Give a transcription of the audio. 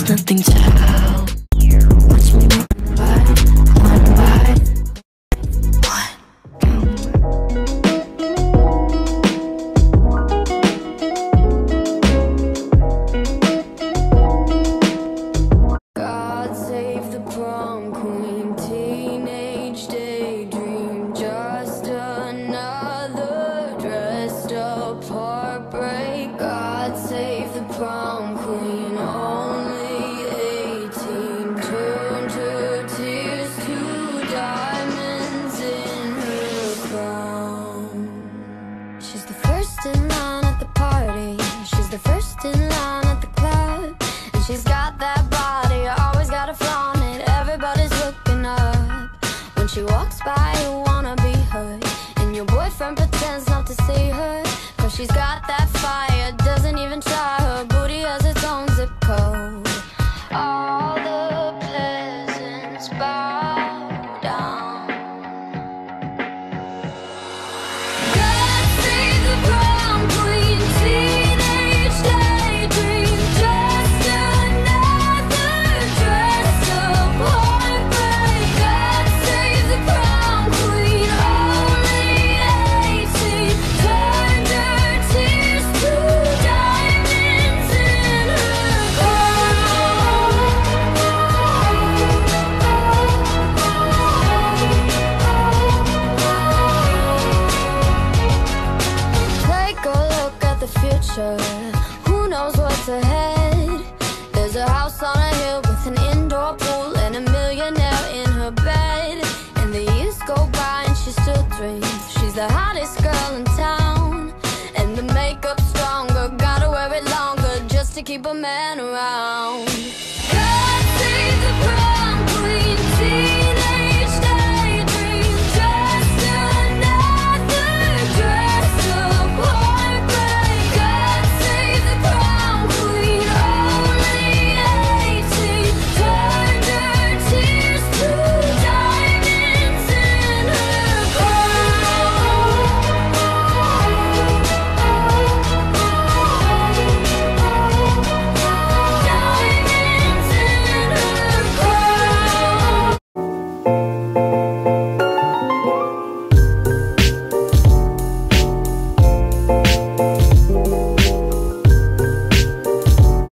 there's nothing to help. She's the first in line at the party. She's the first in line at the club. And she's got that body, always gotta flaunt it. Everybody's looking up. When she walks by, you wanna be her. And your boyfriend pretends not to see her. Cause she's got that Knows what's ahead? There's a house on a hill with an indoor pool and a millionaire in her bed. And the years go by and she still dreams. She's the hottest girl in town. And the makeup's stronger, gotta wear it longer just to keep a man around. God Música